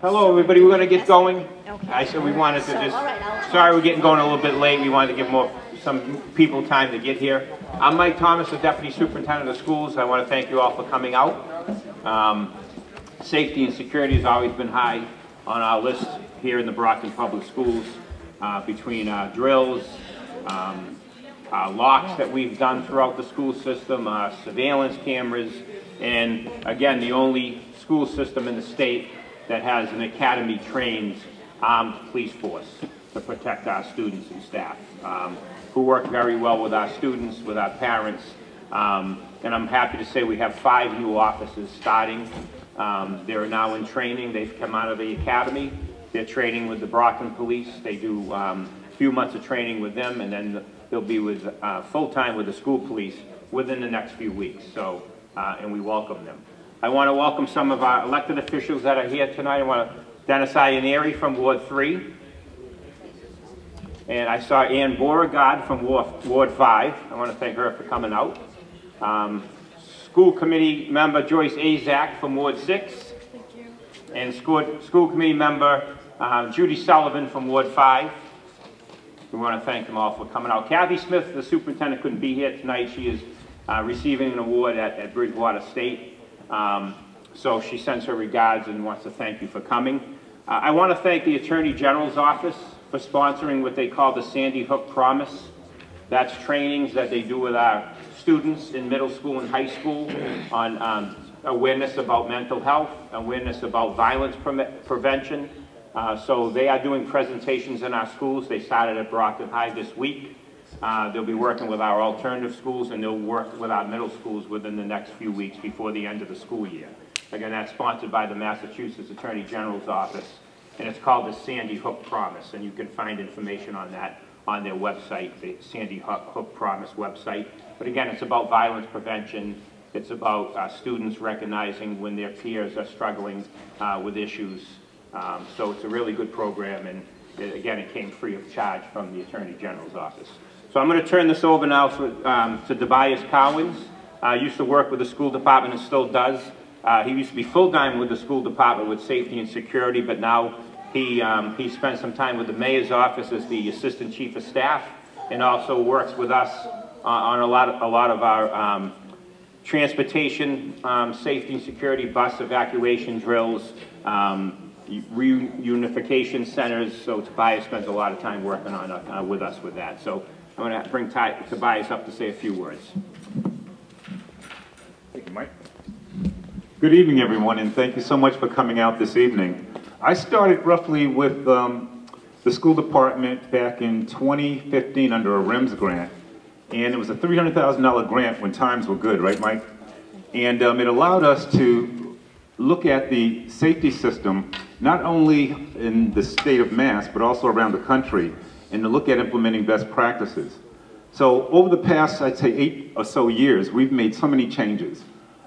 Hello, everybody, we're gonna get going. Okay. I said we wanted to So, just, all right, sorry we're getting going a little bit late, we wanted to give more, some people time to get here. I'm Mike Thomas, the Deputy Superintendent of Schools, I wanna thank you all for coming out. Um, Safety and security has always been high on our list here in the Brockton Public Schools, uh, between uh, drills, um, uh, locks that we've done throughout the school system, uh, surveillance cameras, and again, the only school system in the state that has an academy-trained armed police force to protect our students and staff, um, who work very well with our students, with our parents. Um, and I'm happy to say we have five new officers starting. Um, they're now in training. They've come out of the academy. They're training with the Brockton Police. They do um, a few months of training with them, and then they'll be with uh, full-time with the school police within the next few weeks. So, uh, and we welcome them. I want to welcome some of our elected officials that are here tonight. I want to Dennis from Ward 3. And I saw Ann Beauregard from Ward Ward 5. I want to thank her for coming out. Um, School Committee member Joyce Azak from Ward 6. Thank you. And school, school committee member uh, Judy Sullivan from Ward 5. We want to thank them all for coming out. Kathy Smith, the superintendent, couldn't be here tonight. She is uh, receiving an award at, at Bridgewater State. Um, so she sends her regards and wants to thank you for coming. Uh, I want to thank the Attorney General's office for sponsoring what they call the Sandy Hook Promise. That's trainings that they do with our students in middle school and high school on um, awareness about mental health, awareness about violence pre prevention. Uh, so they are doing presentations in our schools. They started at Brockton High this week. Uh, they'll be working with our alternative schools and they'll work with our middle schools within the next few weeks before the end of the school year. Again, that's sponsored by the Massachusetts Attorney General's office and it's called the Sandy Hook Promise and you can find information on that on their website, the Sandy Hook, Hook Promise website. But again, it's about violence prevention. It's about uh, students recognizing when their peers are struggling uh, with issues. Um, so it's a really good program, and it, again, it came free of charge from the Attorney General's office. So I'm going to turn this over now to, um, to Tobias Cowens. Uh, used to work with the school department and still does. Uh, he used to be full-time with the school department with safety and security, but now he, um, he spent some time with the mayor's office as the assistant chief of staff and also works with us uh, on a lot of, a lot of our um, transportation, um, safety and security, bus evacuation drills, um, reunification centers. So Tobias spends a lot of time working on uh, with us with that. So I'm going to bring Ty Tobias up to say a few words. Thank you, Mike. Good evening, everyone, and thank you so much for coming out this evening. I started roughly with um, the school department back in 2015 under a REMS grant. And it was a $300,000 grant when times were good, right, Mike? And um, it allowed us to look at the safety system, not only in the state of Mass, but also around the country, and to look at implementing best practices. So over the past, I'd say eight or so years, we've made so many changes.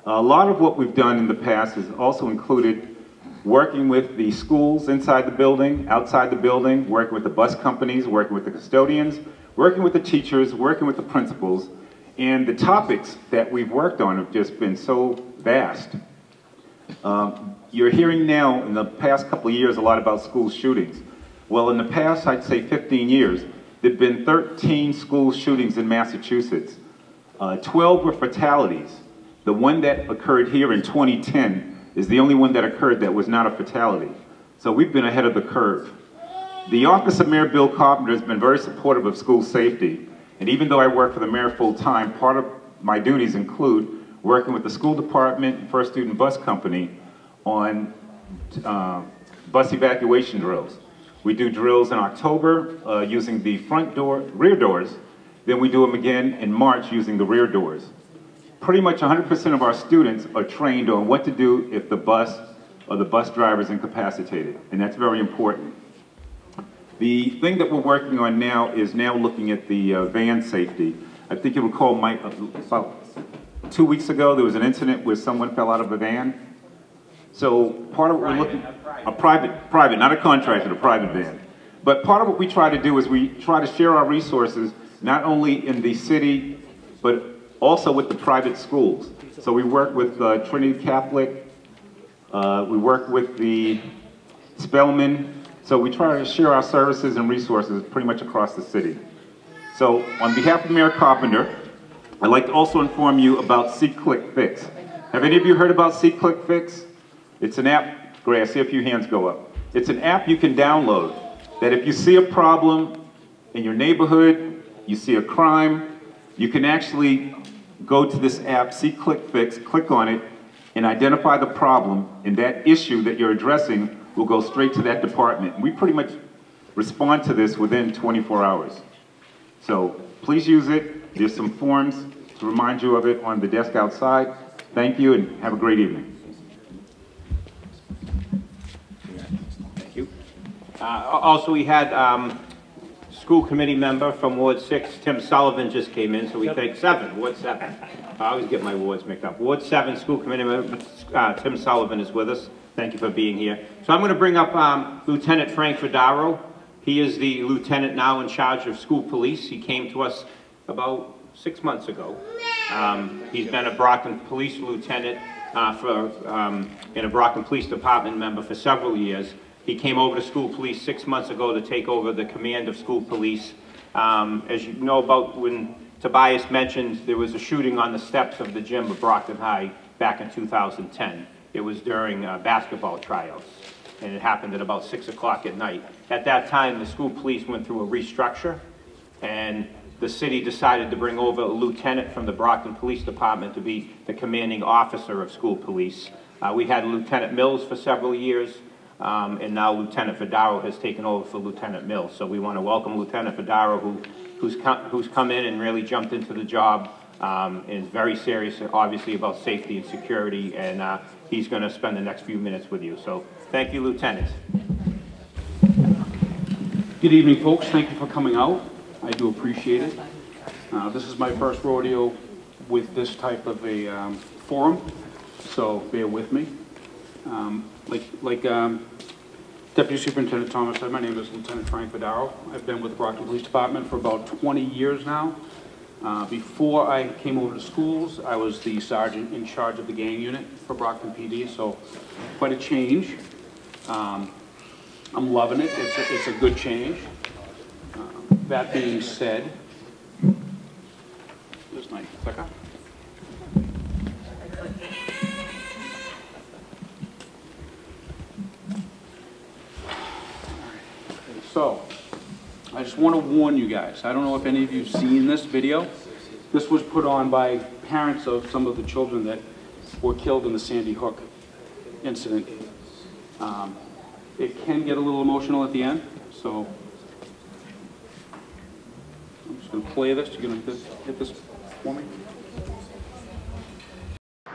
A lot of what we've done in the past has also included working with the schools inside the building, outside the building, working with the bus companies, working with the custodians, working with the teachers, working with the principals, and the topics that we've worked on have just been so vast. Um, you're hearing now in the past couple of years a lot about school shootings. Well, in the past, I'd say 15 years, there have been 13 school shootings in Massachusetts. Uh, 12 were fatalities. The one that occurred here in 2010 is the only one that occurred that was not a fatality. So we've been ahead of the curve. The Office of Mayor Bill Carpenter has been very supportive of school safety. And even though I work for the mayor full time, part of my duties include working with the school department and First Student Bus Company on uh, bus evacuation drills. We do drills in October uh, using the front door, rear doors. Then we do them again in March using the rear doors pretty much 100% of our students are trained on what to do if the bus or the bus driver is incapacitated, and that's very important. The thing that we're working on now is now looking at the uh, van safety. I think you recall, Mike, about two weeks ago, there was an incident where someone fell out of a van. So part of what we're looking, a private, private, not a contractor, a private van. But part of what we try to do is we try to share our resources, not only in the city, but also with the private schools. So we work with uh, Trinity Catholic, uh, we work with the Spellman. So we try to share our services and resources pretty much across the city. So on behalf of Mayor Carpenter, I'd like to also inform you about See Click Fix. Have any of you heard about See Click Fix? It's an app, Gray, I see a few hands go up. It's an app you can download that if you see a problem in your neighborhood, you see a crime, you can actually go to this app, See Click Fix, click on it, and identify the problem, and that issue that you're addressing will go straight to that department. We pretty much respond to this within 24 hours. So please use it. There's some forms to remind you of it on the desk outside. Thank you and have a great evening. Thank you. Uh, Also, we had um, school committee member from Ward 6, Tim Sullivan, just came in, so we thank, seven, Ward 7. I always get my wards mixed up. Ward 7, school committee member, uh, Tim Sullivan is with us. Thank you for being here. So I'm going to bring up um, Lieutenant Frank Fedaro. He is the lieutenant now in charge of school police. He came to us about six months ago. Um, He's been a Brockton Police Lieutenant uh, for, um, and a Brockton Police Department member for several years. He came over to school police six months ago to take over the command of school police. Um, As you know about when Tobias mentioned, there was a shooting on the steps of the gym of Brockton High back in 2010. It was during uh, basketball tryouts, and it happened at about 6 o'clock at night. At that time, the school police went through a restructure, and the city decided to bring over a lieutenant from the Brockton Police Department to be the commanding officer of school police. Uh, We had Lieutenant Mills for several years, um, and now Lieutenant Fedaro has taken over for Lieutenant Mills. So we want to welcome Lieutenant Fedaro, who, who's come, who's come in and really jumped into the job, um, and is very serious, obviously, about safety and security, and uh, he's going to spend the next few minutes with you. So thank you, Lieutenant. Good evening, folks. Thank you for coming out. I do appreciate it. Uh, This is my first rodeo with this type of a um, forum, so bear with me. Um, Like like um, Deputy Superintendent Thomas my name is Lieutenant Frank Fedaro. I've been with the Brockton Police Department for about 20 years now. Uh, Before I came over to schools, I was the sergeant in charge of the gang unit for Brockton PD, so quite a change. Um, I'm loving it. It's a, it's a good change. Um, That being said, there's my clicker. Want to warn you guys, I don't know if any of you have seen this video. This was put on by parents of some of the children that were killed in the Sandy Hook incident. Um, It can get a little emotional at the end, so I'm just gonna play this, you're hit this, hit this for me?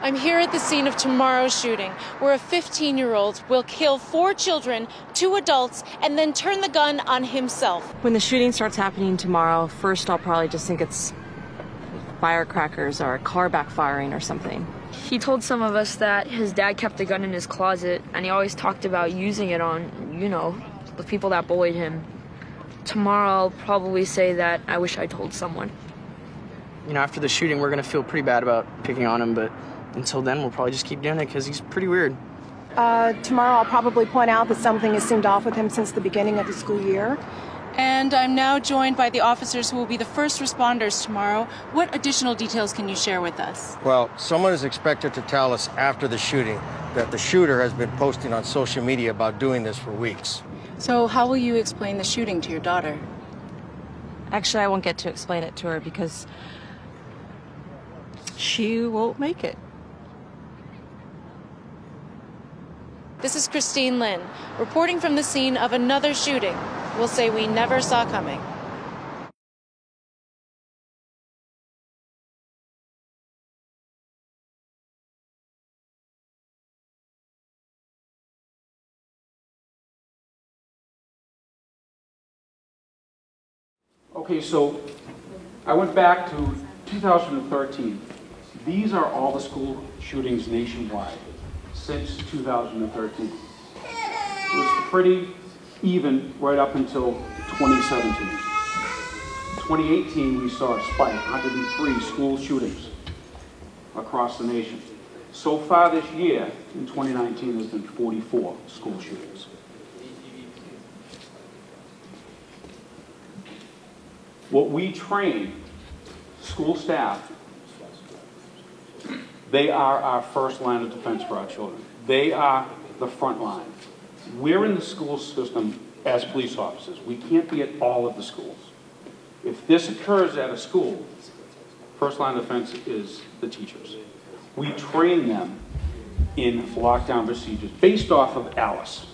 I'm here at the scene of tomorrow's shooting, where a 15 year old will kill four children, two adults, and then turn the gun on himself. When the shooting starts happening tomorrow, first I'll probably just think it's firecrackers or a car backfiring or something. He told some of us that his dad kept a gun in his closet and he always talked about using it on, you know, the people that bullied him. Tomorrow I'll probably say that I wish I told someone. you know, after the shooting, we're gonna feel pretty bad about picking on him, but until then, we'll probably just keep doing it because he's pretty weird. Uh, tomorrow, I'll probably point out that something has seemed off with him since the beginning of the school year. And I'm now joined by the officers who will be the first responders tomorrow. What additional details can you share with us? Well, someone is expected to tell us after the shooting that the shooter has been posting on social media about doing this for weeks. So, how will you explain the shooting to your daughter? Actually, I won't get to explain it to her because she won't make it. This is Christine Lynn, reporting from the scene of another shooting. We'll say we never saw coming. Okay, so I went back to 2013. These are all the school shootings nationwide since 2013. It was pretty even right up until 2017. 2018, we saw a spike, 103 school shootings across the nation. So far this year, in 2019, there's been 44 school shootings. What we train school staff they are our first line of defense for our children. They are the front line. We're in the school system as police officers. We can't be at all of the schools. If this occurs at a school, first line of defense is the teachers. We train them in lockdown procedures based off of Alice.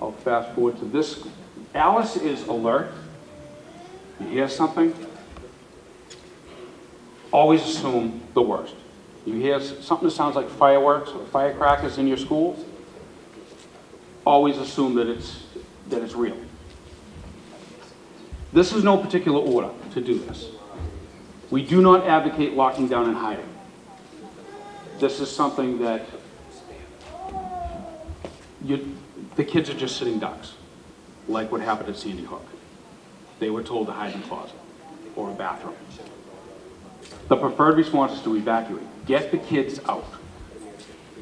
I'll fast forward to this. Alice is alert. You hear something, always assume the worst. You hear something that sounds like fireworks or firecrackers in your schools, always assume that it's, that it's real. This is no particular order to do this. We do not advocate locking down and hiding. This is something that you, the kids are just sitting ducks, like what happened at Sandy Hook. They were told to hide in a closet or a bathroom. The preferred response is to evacuate. Get the kids out.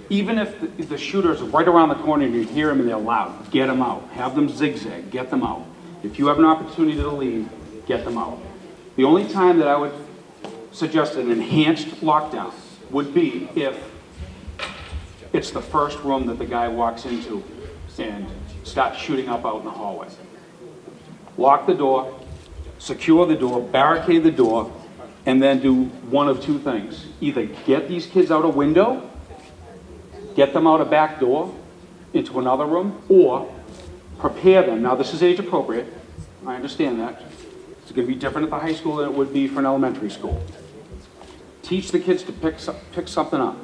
Even if the, if the shooter's right around the corner and you hear them and they're loud, get them out. Have them zigzag, get them out. If you have an opportunity to leave, get them out. The only time that I would suggest an enhanced lockdown would be if it's the first room that the guy walks into and starts shooting up out in the hallway. Lock the door, secure the door, barricade the door, and then do one of two things. Either get these kids out a window, get them out a back door into another room, or prepare them. Now, this is age appropriate. I understand that. It's going to be different at the high school than it would be for an elementary school. Teach the kids to pick, pick something up.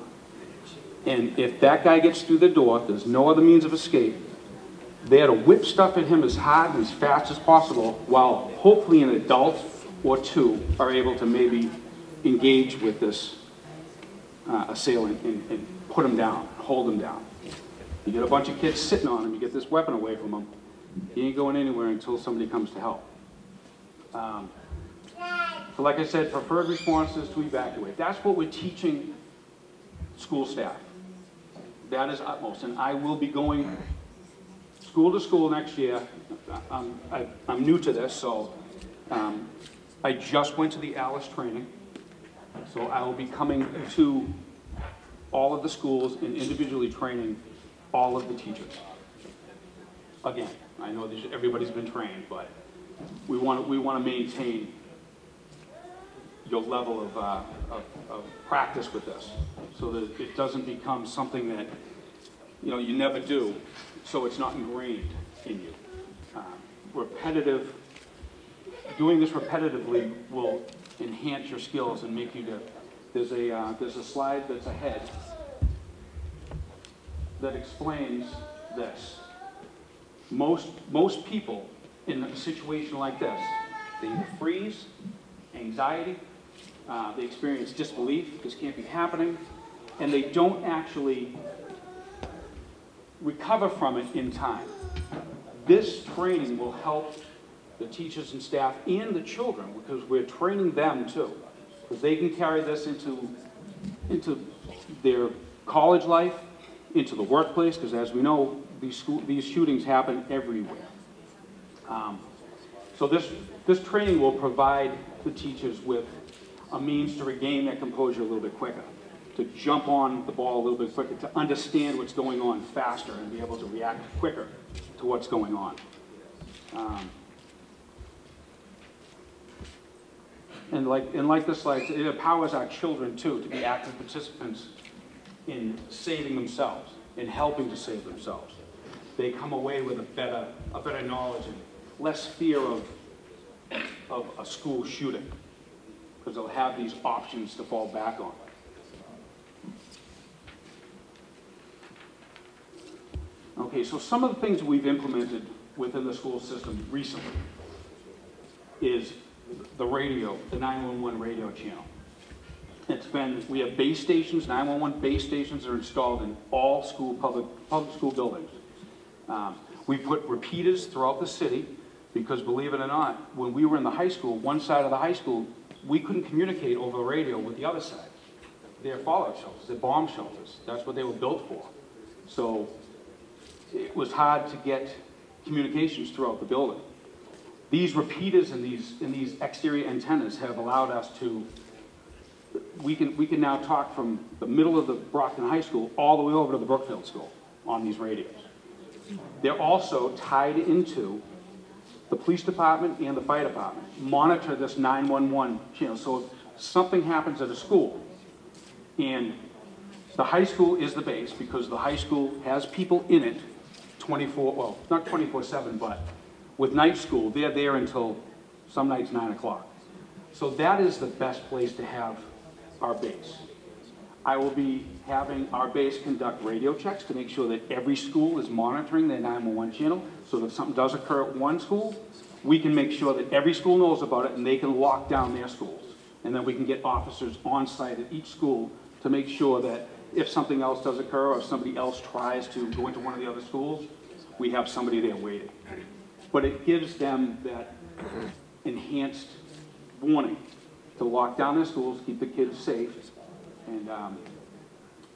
And if that guy gets through the door, there's no other means of escape, they had to whip stuff at him as hard and as fast as possible while hopefully an adult or two are able to maybe engage with this uh, assailant and, and put him down, hold him down. You get a bunch of kids sitting on him, you get this weapon away from him, he ain't going anywhere until somebody comes to help. Um, so like I said, preferred response is to evacuate. That's what we're teaching school staff. That is utmost, and I will be going school to school next year. I'm, I, am new to this, so um, I just went to the Alice training. So I will be coming to all of the schools and individually training all of the teachers. Again, I know everybody's been trained, but we want to, we want to maintain your level of, uh, of, of practice with this so that it doesn't become something that you know you never do so it's not ingrained in you. Um, repetitive, doing this repetitively will enhance your skills and make you to, there's a, uh, there's a slide that's ahead that explains this. Most, most people in a situation like this, they either freeze, anxiety, uh, they experience disbelief, this can't be happening, and they don't actually recover from it in time. This training will help the teachers and staff and the children because we're training them too. Because they can carry this into, into their college life, into the workplace, because as we know, these, school, these shootings happen everywhere. Um, so this, this training will provide the teachers with a means to regain their composure a little bit quicker to jump on the ball a little bit quicker, to understand what's going on faster and be able to react quicker to what's going on. Um, and like, and like this slide, it empowers our children too to be active participants in saving themselves, in helping to save themselves. They come away with a better, a better knowledge and less fear of, of a school shooting because they'll have these options to fall back on. Okay, so some of the things we've implemented within the school system recently is the radio, the 911 radio channel. It's been, we have base stations, 911 base stations are installed in all school, public, public school buildings. Um, we put repeaters throughout the city because believe it or not, when we were in the high school, one side of the high school, we couldn't communicate over the radio with the other side. They're fallout shelters, they're bomb shelters. That's what they were built for. So it was hard to get communications throughout the building. These repeaters and these, and these exterior antennas have allowed us to, we can, we can now talk from the middle of the Brockton High School all the way over to the Brookfield School on these radios. They're also tied into the police department and the fire department, monitor this 911 channel. So if something happens at a school, and the high school is the base because the high school has people in it 24, well, not 24/7, but with night school, they're there until some nights 9 o'clock. So that is the best place to have our base. I will be having our base conduct radio checks to make sure that every school is monitoring their 911 channel, so that if something does occur at one school, we can make sure that every school knows about it and they can lock down their schools. And then we can get officers on site at each school to make sure that if something else does occur or if somebody else tries to go into one of the other schools, we have somebody there waiting. But it gives them that enhanced warning to lock down their schools, keep the kids safe, and, um,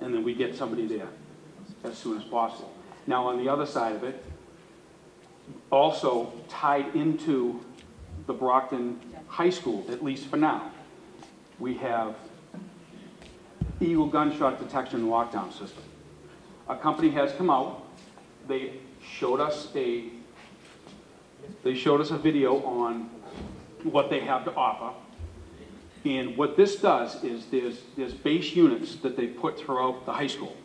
and then we get somebody there as soon as possible. Now, on the other side of it, also tied into the Brockton High School, at least for now, we have EAGL gunshot detection lockdown system. A company has come out, they showed us a, they showed us a video on what they have to offer. And what this does is there's, there's base units that they put throughout the high school.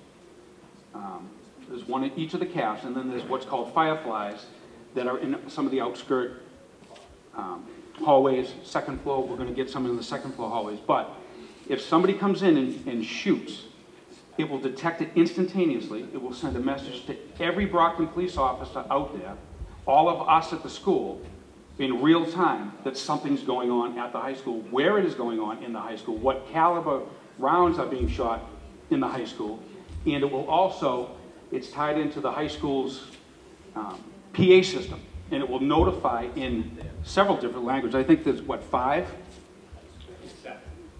Um, There's one at each of the caps, and then there's what's called fireflies that are in some of the outskirt um, hallways, second floor, we're gonna get some in the second floor hallways. But if somebody comes in and, and shoots, it will detect it instantaneously. It will send a message to every Brockton police officer out there, all of us at the school, in real time, that something's going on at the high school, where it is going on in the high school, what caliber rounds are being shot in the high school. And it will also, it's tied into the high school's um, PA system, and it will notify in several different languages. I think there's, what, five?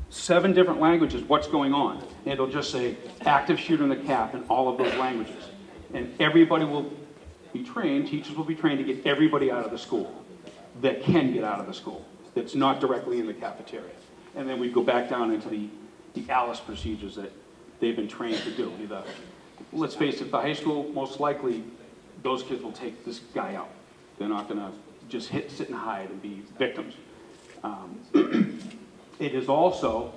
Seven different languages, what's going on. And it'll just say, active shooter in the cap in all of those languages. And everybody will be trained, teachers will be trained to get everybody out of the school that can get out of the school, that's not directly in the cafeteria. And then we'd go back down into the, the Alice procedures that they've been trained to do. Either, let's face it, the high school, most likely, those kids will take this guy out. They're not gonna just hit, sit and hide and be victims. Um, It is also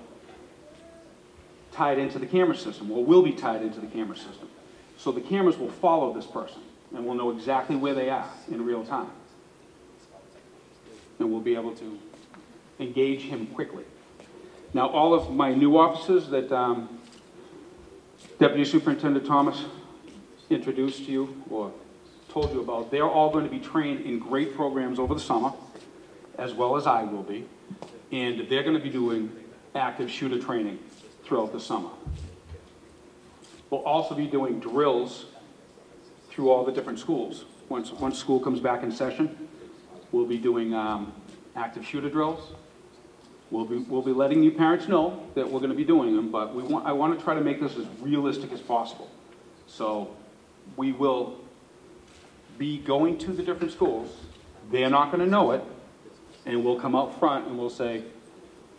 tied into the camera system, or will be tied into the camera system. So the cameras will follow this person, and we'll know exactly where they are in real time. And we'll be able to engage him quickly. Now, all of my new officers that um, Deputy Superintendent Thomas introduced to you, or told you about, they're all going to be trained in great programs over the summer, as well as I will be. And they're going to be doing active shooter training throughout the summer. We'll also be doing drills through all the different schools. Once, once school comes back in session, we'll be doing um, active shooter drills. We'll be, we'll be letting you parents know that we're going to be doing them, but we want, I want to try to make this as realistic as possible. So we will be going to the different schools. They're not going to know it, and we'll come out front and we'll say,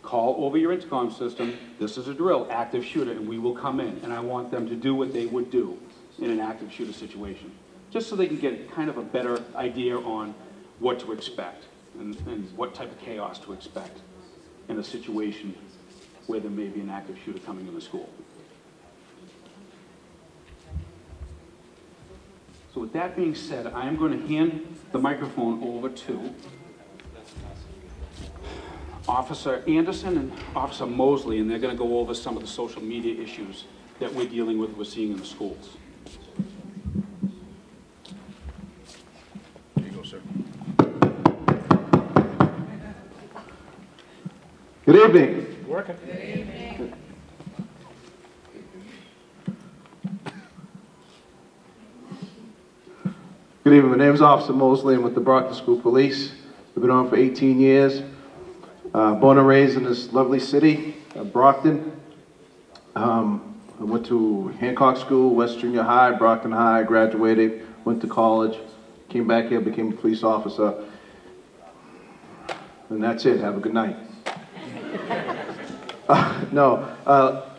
call over your intercom system, this is a drill, active shooter, and we will come in. And I want them to do what they would do in an active shooter situation, just so they can get kind of a better idea on what to expect and, and what type of chaos to expect in a situation where there may be an active shooter coming in the school. So with that being said, I am going to hand the microphone over to Officer Anderson and Officer Mosley, and they're going to go over some of the social media issues that we're dealing with, we're seeing in the schools. There you go, sir. Good evening. Working. Good evening. Good evening. My name is Officer Mosley. I'm with the Brockton School Police. We've been on for 18 years. Uh, born and raised in this lovely city, uh, Brockton. Um, I went to Hancock School, West Junior High, Brockton High, graduated, went to college, came back here, became a police officer. And that's it. Have a good night. Uh, no, uh,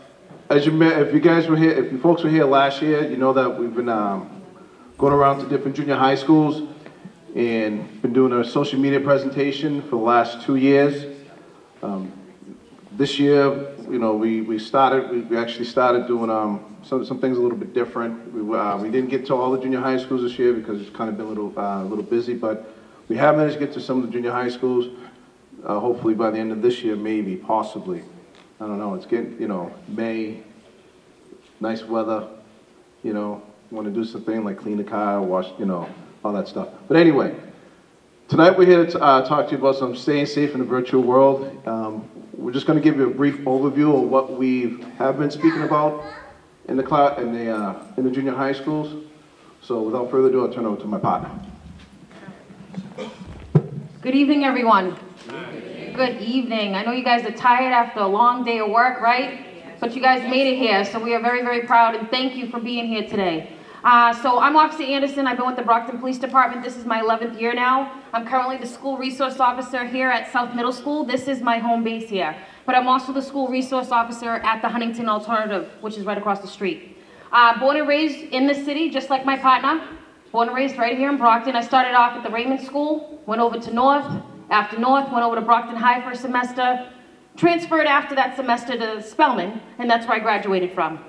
as you met, if you guys were here, if you folks were here last year, you know that we've been um, going around to different junior high schools and been doing a social media presentation for the last two years. Um, this year, you know, we, we started, we, we actually started doing um, some, some things a little bit different. We, uh, we didn't get to all the junior high schools this year because it's kind of been a little, uh, a little busy, but we have managed to get to some of the junior high schools. Uh, hopefully by the end of this year, maybe, possibly. I don't know, it's getting, you know, May, nice weather, you know, want to do something like clean the car, wash, you know, all that stuff. But anyway, tonight we're here to uh, talk to you about some staying safe in the virtual world. Um, we're just going to give you a brief overview of what we have been speaking about in the class, in the uh, in the junior high schools. So without further ado, I'll turn over to my partner. Good evening, everyone. Good evening. I know you guys are tired after a long day of work, right? But you guys made it here, so we are very, very proud and thank you for being here today. Uh, so I'm Officer Anderson. I've been with the Brockton Police Department. This is my 11th year now. I'm currently the school resource officer here at South Middle School. This is my home base here. But I'm also the school resource officer at the Huntington Alternative, which is right across the street. Uh, born and raised in the city, just like my partner. Born and raised right here in Brockton. I started off at the Raymond School, went over to North. After North, went over to Brockton High for a semester. Transferred after that semester to Spellman, and that's where I graduated from.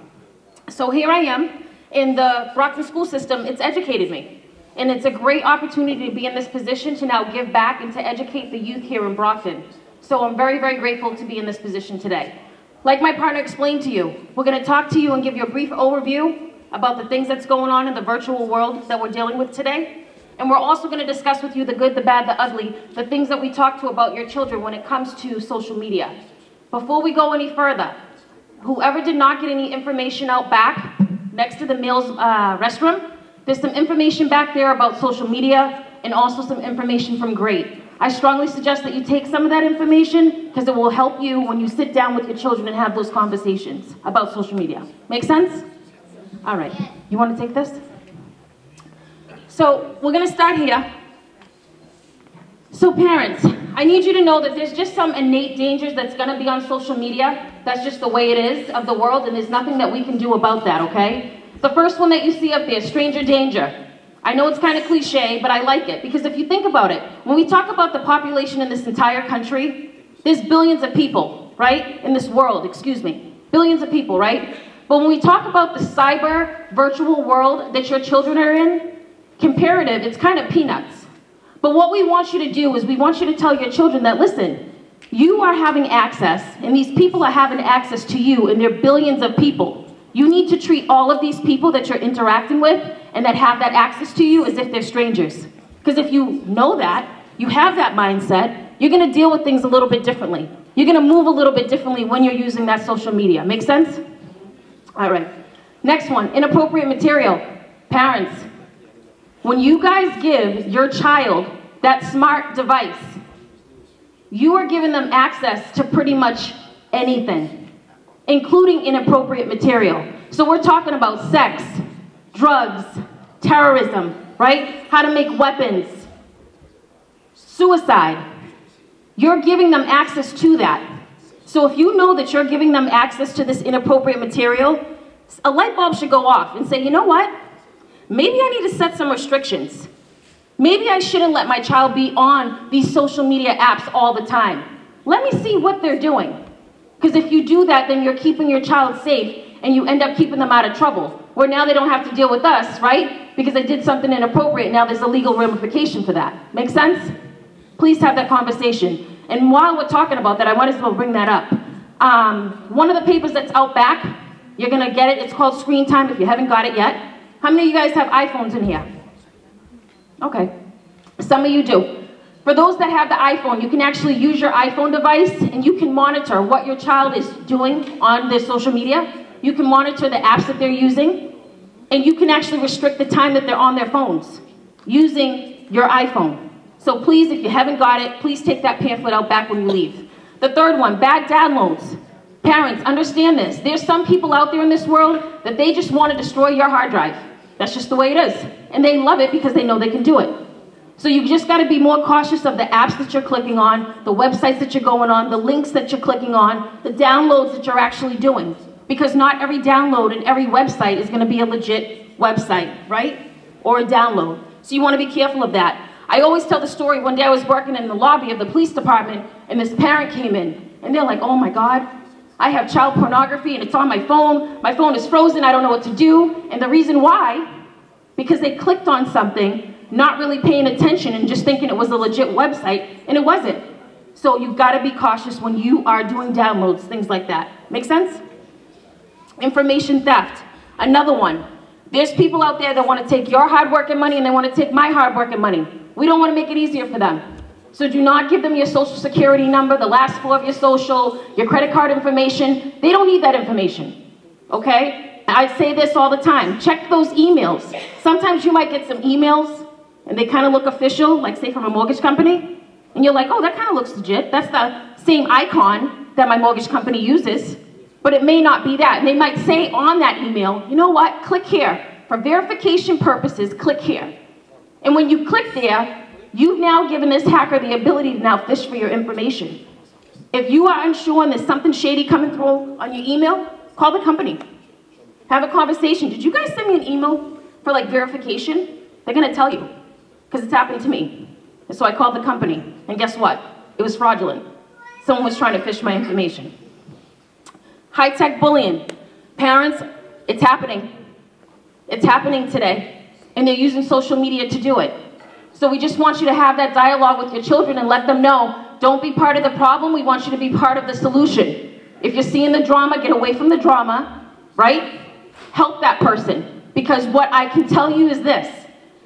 So here I am in the Brockton school system. It's educated me. And it's a great opportunity to be in this position to now give back and to educate the youth here in Brockton. So I'm very, very grateful to be in this position today. Like my partner explained to you, we're going to talk to you and give you a brief overview about the things that's going on in the virtual world that we're dealing with today. And we're also going to discuss with you the good, the bad, the ugly, the things that we talk to about your children when it comes to social media. Before we go any further, whoever did not get any information out back, next to the male's uh, restroom, there's some information back there about social media and also some information from GREAT. I strongly suggest that you take some of that information because it will help you when you sit down with your children and have those conversations about social media. Make sense? All right. You want to take this? So we're going to start here. So parents, I need you to know that there's just some innate dangers that's going to be on social media. That's just the way it is of the world, and there's nothing that we can do about that, okay? The first one that you see up there, stranger danger. I know it's kind of cliche, but I like it because if you think about it, when we talk about the population in this entire country, there's billions of people, right? In this world, excuse me. Billions of people, right? But when we talk about the cyber virtual world that your children are in, comparative, it's kind of peanuts. But what we want you to do is we want you to tell your children that, listen, you are having access, and these people are having access to you, and they're billions of people. You need to treat all of these people that you're interacting with and that have that access to you as if they're strangers. Because if you know that, you have that mindset, you're going to deal with things a little bit differently. You're going to move a little bit differently when you're using that social media. Make sense? All right. Next one, inappropriate material. Parents, when you guys give your child that smart device, you are giving them access to pretty much anything, including inappropriate material. So we're talking about sex, drugs, terrorism, right? How to make weapons, suicide. You're giving them access to that. So if you know that you're giving them access to this inappropriate material, a light bulb should go off and say, you know what? Maybe I need to set some restrictions. Maybe I shouldn't let my child be on these social media apps all the time. Let me see what they're doing. Because if you do that, then you're keeping your child safe and you end up keeping them out of trouble. Where now they don't have to deal with us, right? Because they did something inappropriate. Now there's a legal ramification for that. Make sense? Please have that conversation. And while we're talking about that, I might as well bring that up. Um, one of the papers that's out back, you're going to get it. It's called Screen Time if you haven't got it yet. How many of you guys have iPhones in here? Okay. Some of you do. For those that have the iPhone, you can actually use your iPhone device and you can monitor what your child is doing on their social media. You can monitor the apps that they're using. And you can actually restrict the time that they're on their phones using your iPhone. So please, if you haven't got it, please take that pamphlet out back when you leave. The third one, bad downloads. Parents, understand this. There's some people out there in this world that they just want to destroy your hard drive. That's just the way it is. And they love it because they know they can do it. So you just got to be more cautious of the apps that you're clicking on, the websites that you're going on, the links that you're clicking on, the downloads that you're actually doing. Because not every download and every website is going to be a legit website, right? Or a download. So you want to be careful of that. I always tell the story, one day I was working in the lobby of the police department and this parent came in and they're like, oh my God, I have child pornography and it's on my phone. My phone is frozen, I don't know what to do. And the reason why, because they clicked on something, not really paying attention and just thinking it was a legit website, and it wasn't. So you've got to be cautious when you are doing downloads, things like that. Make sense? Information theft, another one. There's people out there that want to take your hard work and money and they want to take my hard work and money. We don't want to make it easier for them. So do not give them your social security number, the last four of your social, your credit card information. They don't need that information, okay? I say this all the time. Check those emails. Sometimes you might get some emails and they kind of look official, like say from a mortgage company, and you're like, oh, that kind of looks legit. That's the same icon that my mortgage company uses, but it may not be that. And they might say on that email, you know what, click here. For verification purposes, click here. And when you click there, you've now given this hacker the ability to now fish for your information. If you are unsure and there's something shady coming through on your email, call the company. Have a conversation. Did you guys send me an email for like verification? They're gonna tell you, because it's happened to me. And so I called the company, and guess what? It was fraudulent. Someone was trying to fish my information. High-tech bullying. Parents, it's happening. It's happening today, and they're using social media to do it. So we just want you to have that dialogue with your children and let them know, don't be part of the problem, we want you to be part of the solution. If you're seeing the drama, get away from the drama, right? Help that person. Because what I can tell you is this,